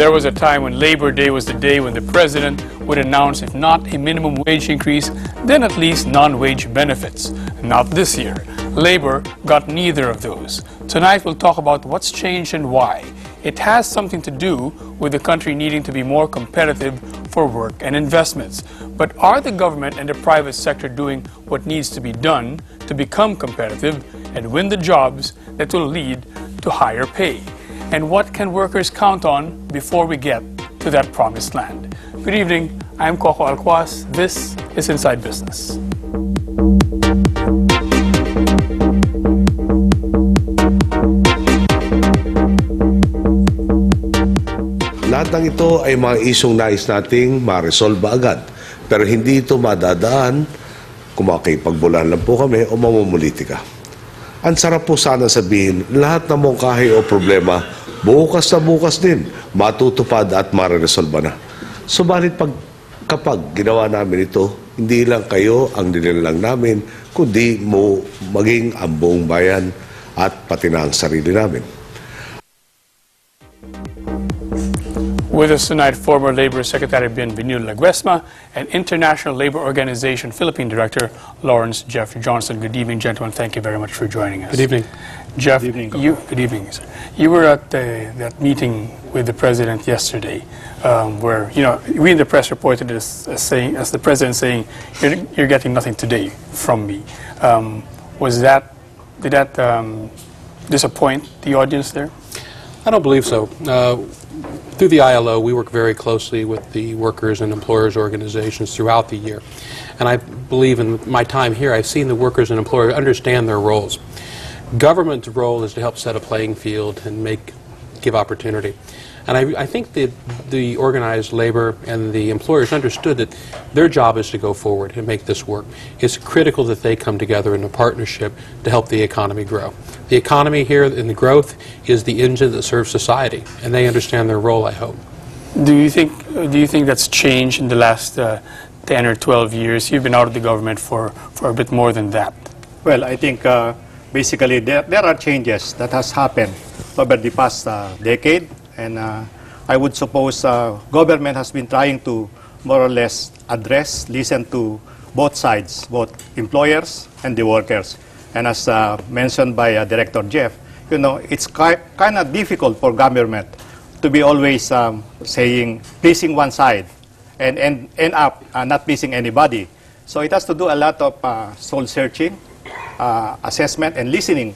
There was a time when Labor Day was the day when the president would announce, if not a minimum wage increase, then at least non wage benefits. Not this year. Labor got neither of those. Tonight we'll talk about what's changed and why. It has something to do with the country needing to be more competitive for work and investments. But are the government and the private sector doing what needs to be done to become competitive and win the jobs that will lead to higher pay? And what can workers count on before we get to that promised land? Good evening. I'm Coco Alquas. This is Inside Business. Lahat ng ito ay mga isyong nais nating ma-resolve agad. Pero hindi ito madadaan kung makikipagbulan lang po kami o mamumulitika. Ang sarap po sana sabihin, lahat ng mungkahi o problema, bukas na bukas din, matutupad at mariresolve na. Subalit pag, kapag ginawa namin ito, hindi lang kayo ang lang namin, kundi mo maging ang buong bayan at pati na ang sarili namin. With us tonight, former Labor Secretary Bienvenido Laguesma and International Labor Organization Philippine Director Lawrence Jeff Johnson. Good evening, gentlemen. Thank you very much for joining us. Good evening. Jeff, Good evening, you, good evening, sir. You were at the, that meeting with the president yesterday, um, where you know we in the press reported as, as saying, as the president saying, "You're, you're getting nothing today from me." Um, was that did that um, disappoint the audience there? I don't believe so. Uh, through the ILO, we work very closely with the workers and employers organizations throughout the year. And I believe in my time here, I've seen the workers and employers understand their roles. Government's role is to help set a playing field and make, give opportunity. And I, I, think that the organized labor and the employers understood that their job is to go forward and make this work. It's critical that they come together in a partnership to help the economy grow. The economy here and the growth is the engine that serves society, and they understand their role, I hope. Do you think, do you think that's changed in the last uh, 10 or 12 years? You've been out of the government for, for a bit more than that. Well, I think uh, basically there, there are changes that has happened over the past uh, decade and uh, I would suppose uh, government has been trying to more or less address, listen to both sides, both employers and the workers. And as uh, mentioned by uh, Director Jeff, you know, it's kind of difficult for government to be always um, saying, pleasing one side and end, end up uh, not pleasing anybody. So it has to do a lot of uh, soul searching, uh, assessment, and listening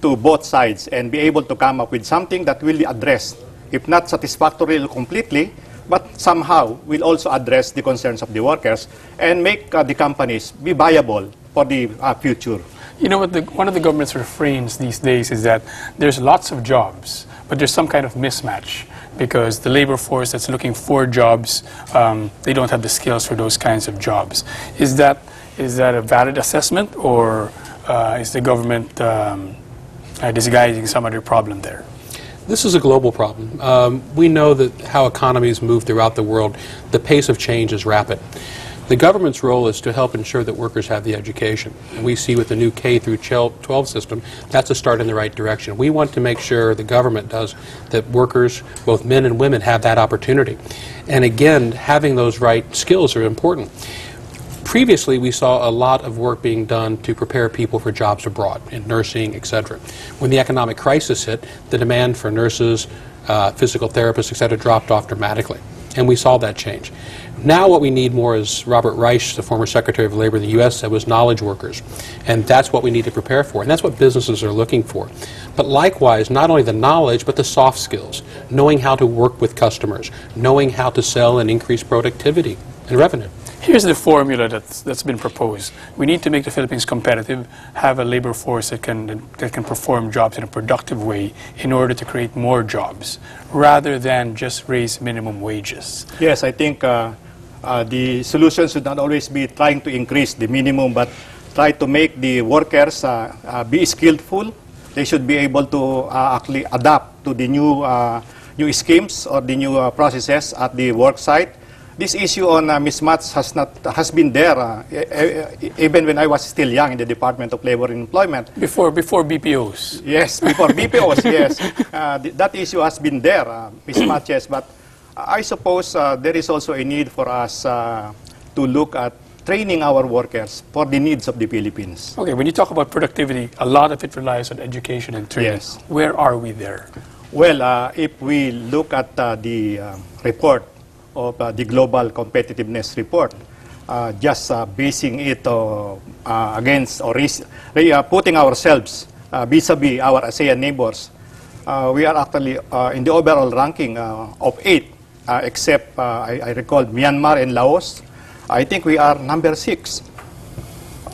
to both sides and be able to come up with something that will address if not satisfactorily completely, but somehow will also address the concerns of the workers and make uh, the companies be viable for the uh, future. You know what? The, one of the government's refrains these days is that there's lots of jobs, but there's some kind of mismatch because the labor force that's looking for jobs, um, they don't have the skills for those kinds of jobs. Is that is that a valid assessment, or uh, is the government um, uh, disguising some other problem there? This is a global problem. Um, we know that how economies move throughout the world, the pace of change is rapid. The government's role is to help ensure that workers have the education. And we see with the new K through 12 system, that's a start in the right direction. We want to make sure the government does that workers, both men and women, have that opportunity. And again, having those right skills are important. Previously, we saw a lot of work being done to prepare people for jobs abroad, in nursing, etc. When the economic crisis hit, the demand for nurses, uh, physical therapists, etc., dropped off dramatically. And we saw that change. Now, what we need more is Robert Reich, the former Secretary of Labor in the U.S., said was knowledge workers. And that's what we need to prepare for. And that's what businesses are looking for. But likewise, not only the knowledge, but the soft skills knowing how to work with customers, knowing how to sell and increase productivity and revenue. Here's the formula that's, that's been proposed. We need to make the Philippines competitive, have a labor force that can, that can perform jobs in a productive way in order to create more jobs, rather than just raise minimum wages. Yes, I think uh, uh, the solution should not always be trying to increase the minimum, but try to make the workers uh, uh be skillful. They should be able to uh, actually adapt to the new, uh, new schemes or the new processes at the work site this issue on uh, mismatch has not has been there uh, even when I was still young in the Department of Labor and Employment. Before, before BPOs. Yes, before BPOs, yes. Uh, th- that issue has been there, uh, mismatches, but I suppose uh, there is also a need for us uh, to look at training our workers for the needs of the Philippines. Okay, when you talk about productivity, a lot of it relies on education and training. Yes. Where are we there? Well, uh, if we look at uh, the uh, report of uh, the Global Competitiveness Report, uh, just uh, basing it uh, uh, against or uh, putting ourselves uh, vis-a-vis our ASEAN neighbors, uh, we are actually uh, in the overall ranking uh, of eight, uh, except uh, I, I recall Myanmar and Laos. I think we are number six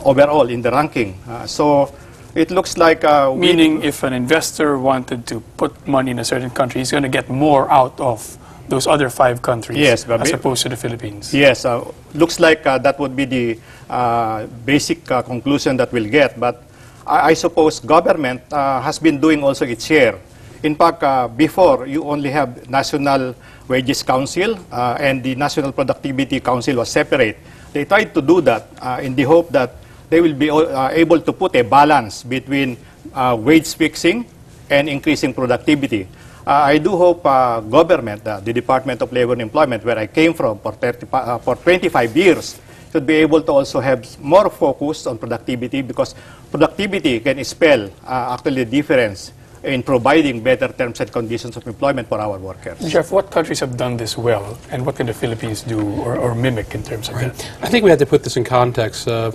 overall in the ranking. Uh, so it looks like uh, Meaning, if an investor wanted to put money in a certain country, he's going to get more out of those other five countries Yes, as opposed to the Philippines. Yes, uh, looks like uh, that would be the uh, basic uh, conclusion that we'll get. But I, I suppose government uh, has been doing also its share. In fact, uh, before you only have National Wages Council uh, and the National Productivity Council was separate. They tried to do that uh, in the hope that they will be uh, able to put a balance between uh, wage fixing and increasing productivity. Uh, I do hope uh, government, uh, the Department of Labor and Employment, where I came from for, 30, pa- uh, for 25 years, should be able to also have more focus on productivity because productivity can spell actually the difference in providing better terms and conditions of employment for our workers. Jeff, what countries have done this well, and what can the Philippines do or, or mimic in terms of that? I think we have to put this in context. Uh,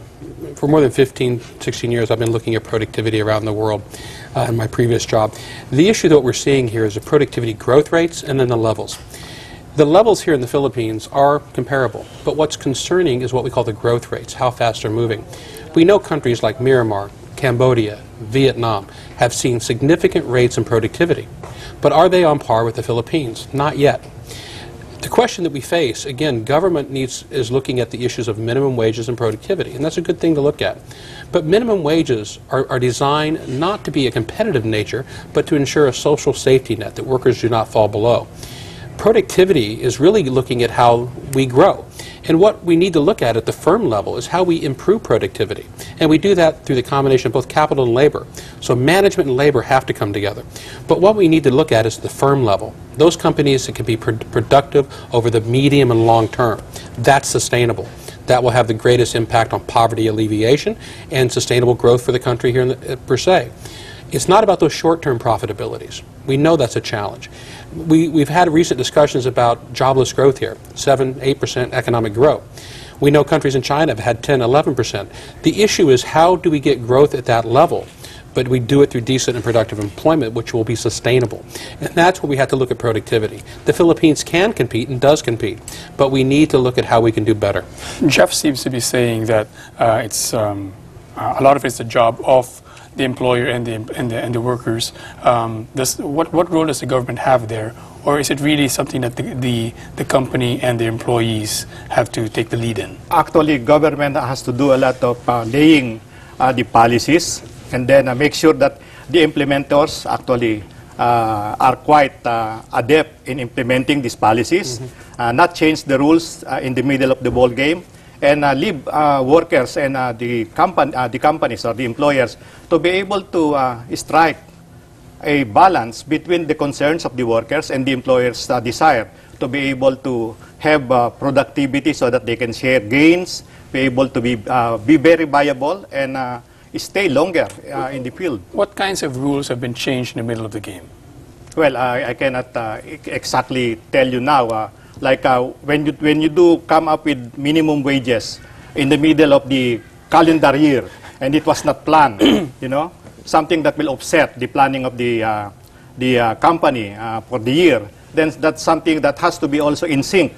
for more than 15, 16 years, I've been looking at productivity around the world uh, in my previous job. The issue that we're seeing here is the productivity growth rates and then the levels. The levels here in the Philippines are comparable, but what's concerning is what we call the growth rates, how fast they're moving. We know countries like Myanmar, Cambodia, Vietnam have seen significant rates in productivity, but are they on par with the Philippines? Not yet. The question that we face, again, government needs is looking at the issues of minimum wages and productivity, and that's a good thing to look at. But minimum wages are, are designed not to be a competitive nature, but to ensure a social safety net that workers do not fall below. Productivity is really looking at how we grow. And what we need to look at at the firm level is how we improve productivity. And we do that through the combination of both capital and labor. So management and labor have to come together. But what we need to look at is the firm level. Those companies that can be pr- productive over the medium and long term. That's sustainable. That will have the greatest impact on poverty alleviation and sustainable growth for the country here in the, uh, per se. It's not about those short-term profitabilities. We know that's a challenge. We, we've had recent discussions about jobless growth here, 7, 8% economic growth. We know countries in China have had 10, 11%. The issue is how do we get growth at that level, but we do it through decent and productive employment, which will be sustainable. And that's where we have to look at productivity. The Philippines can compete and does compete, but we need to look at how we can do better. Jeff seems to be saying that uh, it's um, a lot of it's the job of the employer and the and the, and the workers. Um, does, what what role does the government have there, or is it really something that the the, the company and the employees have to take the lead in? actually government has to do a lot of uh, laying uh, the policies and then uh, make sure that the implementers actually uh, are quite uh, adept in implementing these policies, uh, not change the rules uh, in the middle of the ball game, and uh, leave uh, workers and uh, the, company, uh, the companies or the employers to be able to uh, strike a balance between the concerns of the workers and the employer's uh, desire to be able to have uh, productivity so that they can share gains, be able to be, uh, be very viable, and uh, stay longer uh, in the field. What kinds of rules have been changed in the middle of the game? Well, I, I cannot uh, e- exactly tell you now. Uh, like uh, when you when you do come up with minimum wages in the middle of the calendar year, and it was not planned, you know, something that will offset the planning of the uh, the uh, company uh, for the year. Then that's something that has to be also in sync.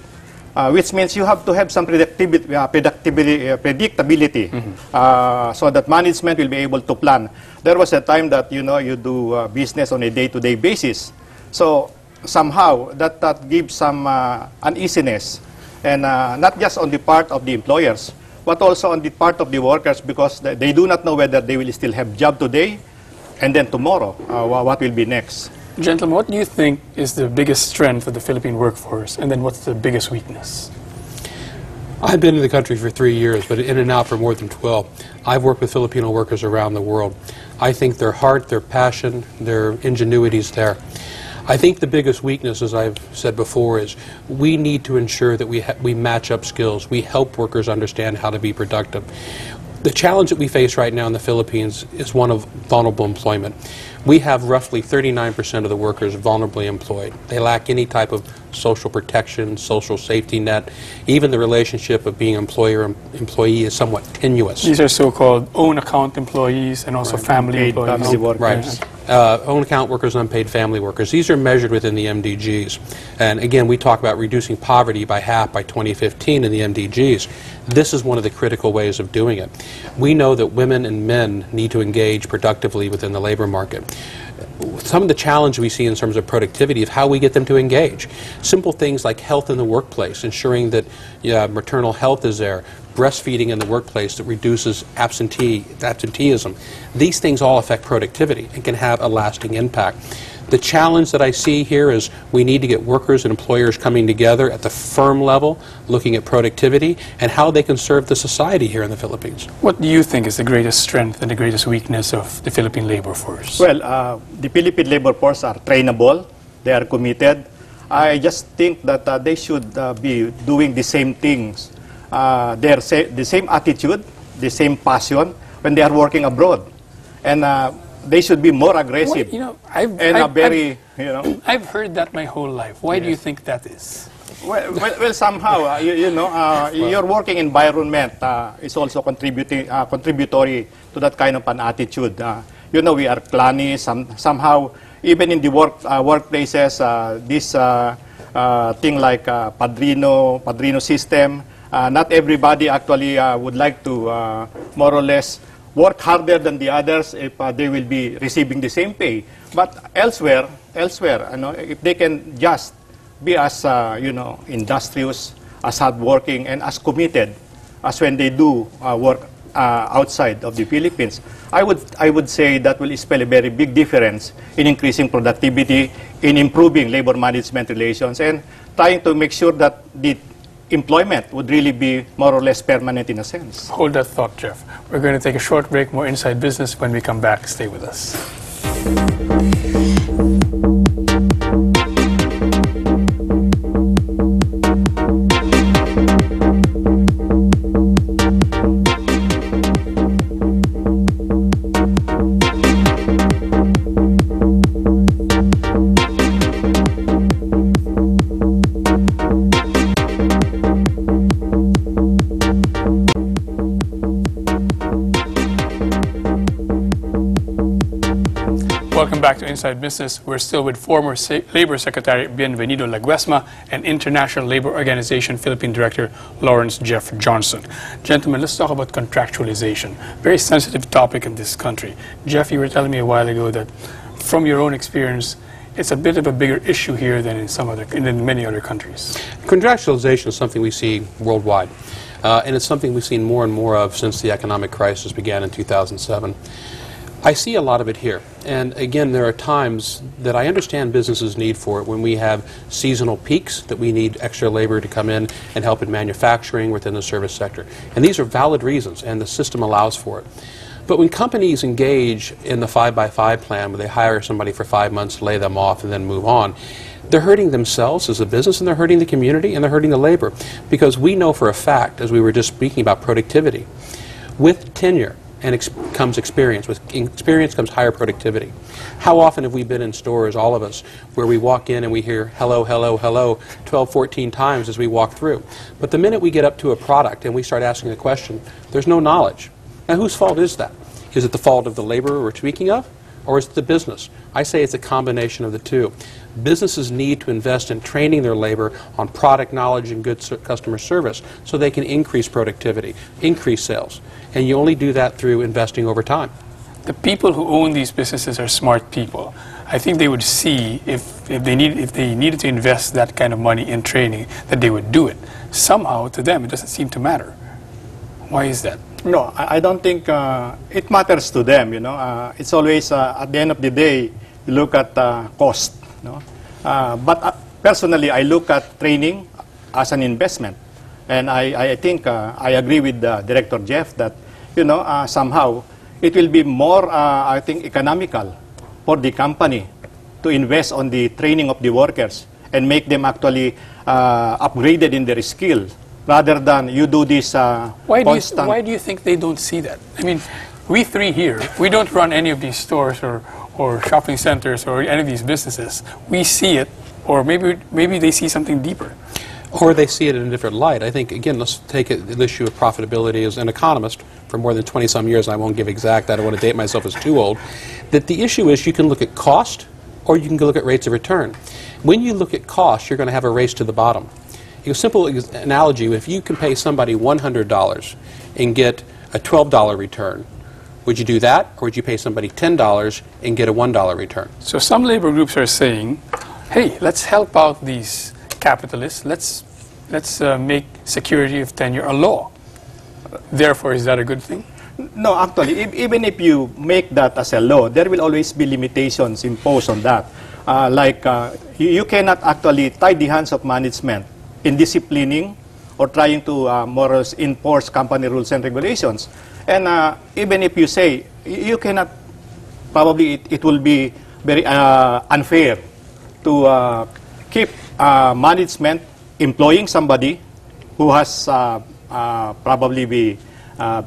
Uh, which means you have to have some predictability, uh, predictability, uh, predictability uh, so that management will be able to plan. There was a time that you know you do uh, business on a day-to-day basis, so somehow that that gives some uh, uneasiness, and uh, not just on the part of the employers, but also on the part of the workers because they, they do not know whether they will still have job today, and then tomorrow uh, what will be next. Gentlemen, what do you think is the biggest strength of the Philippine workforce, and then what's the biggest weakness? I've been in the country for three years, but in and out for more than 12. I've worked with Filipino workers around the world. I think their heart, their passion, their ingenuity is there. I think the biggest weakness, as I've said before, is we need to ensure that we, ha- we match up skills. We help workers understand how to be productive. The challenge that we face right now in the Philippines is one of vulnerable employment. We have roughly 39% of the workers vulnerably employed. They lack any type of social protection, social safety net. Even the relationship of being employer and employee is somewhat tenuous. These are so-called own account employees and also family Paid employees. family workers. Right. Uh, own account workers, and unpaid family workers. These are measured within the MDGs. And again, we talk about reducing poverty by half by 2015 in the MDGs. This is one of the critical ways of doing it. We know that women and men need to engage productively within the labor market. Some of the challenge we see in terms of productivity is how we get them to engage. Simple things like health in the workplace, ensuring that yeah, maternal health is there, breastfeeding in the workplace that reduces absentee, absenteeism. These things all affect productivity and can have a lasting impact. The challenge that I see here is we need to get workers and employers coming together at the firm level, looking at productivity and how they can serve the society here in the Philippines. What do you think is the greatest strength and the greatest weakness of the Philippine labor force? Well, uh, the Philippine labor force are trainable. They are committed. I just think that uh, they should uh, be doing the same things. Uh, their sa- the same attitude, the same passion when they are working abroad, and uh, they should be more aggressive Why- you know, I've, and I've, uh, very, you know. I've, I've heard that my whole life. Why do you think that is? Well, well, well somehow, uh, you, you know, uh, your working environment uh, is also contributing, uh, contributory to that kind of an attitude. Uh, you know, we are clanny. Some, somehow, even in the work uh, workplaces, uh, this uh, uh, thing like uh, padrino, padrino system. Uh, not everybody actually uh, would like to uh, more or less work harder than the others if uh, they will be receiving the same pay. But elsewhere, elsewhere, know, if they can just be as uh, you know industrious, as hardworking, and as committed as when they do uh, work uh, outside of the Philippines, I would I would say that will spell a very big difference in increasing productivity, in improving labor management relations, and trying to make sure that the employment would really be more or less permanent in a sense. Hold that thought, Jeff. We're going to take a short break, more inside business. When we come back, stay with us. Inside Business. We're still with former Labor Secretary Bienvenido Laguesma and International Labor Organization Philippine Director Lawrence Jeff Johnson. Gentlemen, let's talk about contractualization. Very sensitive topic in this country. Jeff, you were telling me a while ago that from your own experience, it's a bit of a bigger issue here than in some other, in many other countries. Contractualization is something we see worldwide, uh, and it's something we've seen more and more of since the economic crisis began in 2007. I see a lot of it here. And again, there are times that I understand businesses need for it when we have seasonal peaks that we need extra labor to come in and help in manufacturing within the service sector. And these are valid reasons, and the system allows for it. But when companies engage in the 5 by 5 plan, where they hire somebody for five months, lay them off, and then move on, they're hurting themselves as a business, and they're hurting the community, and they're hurting the labor. Because we know for a fact, as we were just speaking about productivity, with tenure, and ex- comes experience. With experience comes higher productivity. How often have we been in stores, all of us, where we walk in and we hear hello, hello, hello 12, 14 times as we walk through? But the minute we get up to a product and we start asking the question, there's no knowledge. Now, whose fault is that? Is it the fault of the laborer we're speaking of? Or is it the business? I say it's a combination of the two. Businesses need to invest in training their labor on product knowledge and good customer service so they can increase productivity, increase sales. And you only do that through investing over time. the people who own these businesses are smart people. I think they would see if, if they need if they needed to invest that kind of money in training that they would do it. Somehow to them it doesn't seem to matter. Why is that? No, I, I don't think uh, it matters to them. You know, uh, it's always uh, at the end of the day, you look at uh, cost. No, uh, but uh, personally, I look at training as an investment. And I, I think uh, I agree with uh, Director Jeff that, you know, uh, somehow it will be more, uh, I think, economical for the company to invest on the training of the workers and make them actually uh, upgraded in their skill rather than you do this uh, Why do, you, why do you think they don't see that? I mean, we three here, we don't run any of these stores or, or shopping centers or any of these businesses. We see it, or maybe, maybe they see something deeper. Or they see it in a different light. I think, again, let's take it, the issue of profitability as an economist for more than 20 some years, and I won't give exact, I don't want to date myself as too old, that the issue is you can look at cost or you can go look at rates of return. When you look at cost, you're going to have a race to the bottom. A simple ex- analogy, if you can pay somebody $100 and get a $12 return, would you do that, or would you pay somebody $10 and get a $1 return? So some labor groups are saying, hey, let's help out these capitalists. Let's, let's uh, make security of tenure a law. Therefore, is that a good thing? No, actually, e- even if you make that as a law, there will always be limitations imposed on that. Uh, like, uh, you, you cannot actually tie the hands of management in disciplining or trying to uh, more enforce company rules and regulations. And uh, even if you say, you cannot, probably it, it will be very uh, unfair to uh, keep uh, management employing somebody who has uh, uh, probably be uh,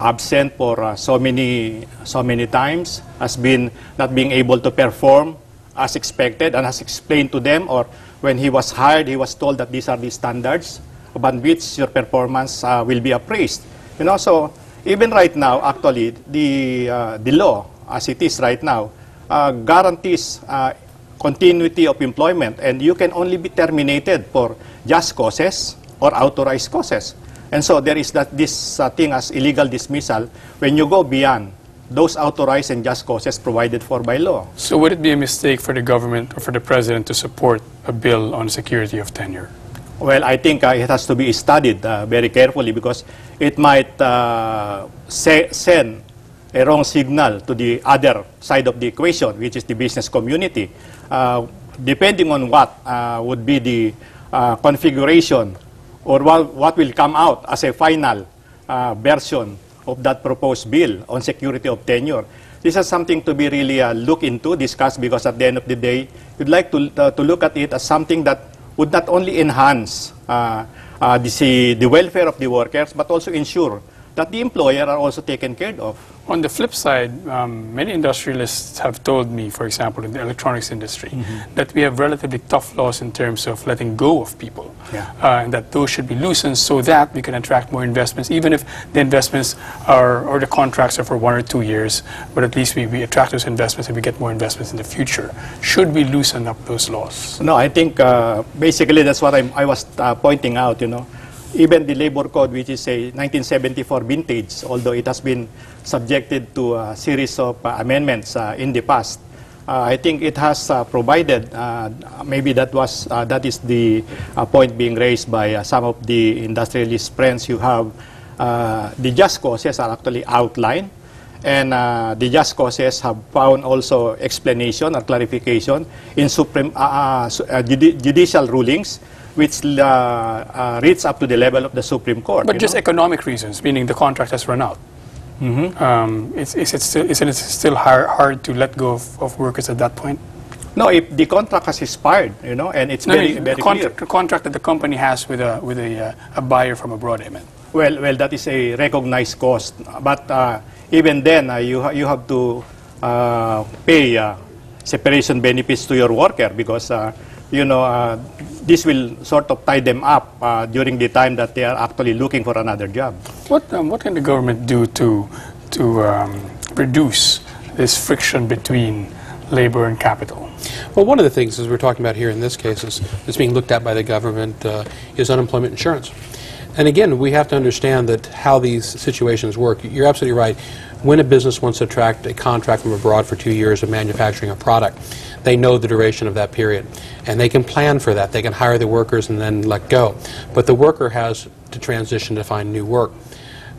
absent for uh, so many so many times, has been not being able to perform as expected and has explained to them, or when he was hired, he was told that these are the standards upon which your performance uh, will be appraised. You know, so even right now, actually, the uh, the law as it is right now uh, guarantees uh, continuity of employment, and you can only be terminated for just causes or authorized causes. And so there is that this uh, thing as illegal dismissal when you go beyond those authorized and just causes provided for by law. So would it be a mistake for the government or for the president to support a bill on security of tenure? Well, I think uh, it has to be studied uh, very carefully because it might uh, se- send a wrong signal to the other side of the equation, which is the business community. Uh, depending on what uh, would be the uh, configuration or what, what will come out as a final version of that proposed bill on security of tenure. This is something to be really uh, looked into, discussed, because at the end of the day, we'd like to, uh, to look at it as something that would not only enhance uh, uh, the, the welfare of the workers, but also ensure that the employer are also taken care of. On the flip side, um, many industrialists have told me, for example, in the electronics industry, Mm-hmm. that we have relatively tough laws in terms of letting go of people, Yeah. uh, and that those should be loosened so that we can attract more investments, even if the investments are or the contracts are for one or two years. But at least we, we attract those investments and we get more investments in the future. Should we loosen up those laws? No, I think uh, basically that's what I'm, I was uh, pointing out, you know. Even the labor code, which is a 1974 vintage, although it has been subjected to a series of uh, amendments uh, in the past, uh, I think it has uh, provided, uh, maybe that was uh, that is the uh, point being raised by uh, some of the industrialist friends you have. Uh, the just causes are actually outlined and uh, the just causes have found also explanation or clarification in supreme uh, uh, uh, judi- judicial rulings which uh, uh, up to the level of the Supreme Court. But just know? economic reasons, meaning the contract has run out. Mm-hmm. Um, is, is it still, isn't it still hard, hard to let go of, of workers at that point? no, if the contract has expired, you know, and it's No, very, mean, very the, clear. contract, the contract that the company has with a, with a, uh, a buyer from abroad, I meant. Well, well, that is a recognized cost. But uh, even then, uh, you, ha- you have to uh, pay uh, separation benefits to your worker because, uh, you know, uh, this will sort of tie them up uh, during the time that they are actually looking for another job. What, um, what can the government do to, to um, reduce this friction between labor and capital? Well, one of the things, as we're talking about here in this case, is, is being looked at by the government, uh, is unemployment insurance. And again, we have to understand that how these situations work. You're absolutely right. When a business wants to attract a contract from abroad for two years of manufacturing a product, they know the duration of that period. And they can plan for that. They can hire the workers and then let go. But the worker has to transition to find new work.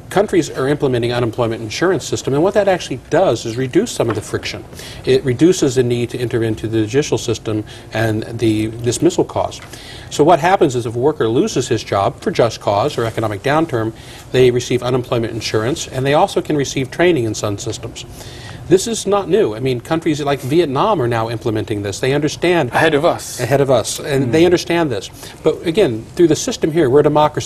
countries are implementing unemployment insurance system, and what that actually does is reduce some of the friction. It reduces the need to enter into the judicial system and the dismissal cost. So what happens is if a worker loses his job for just cause or economic downturn, they receive unemployment insurance, and they also can receive training in some systems. This is not new. I mean, countries like Vietnam are now implementing this. They understand Ahead of us. ahead of us, and hmm. they understand this. But again, through the system here, we're a democracy.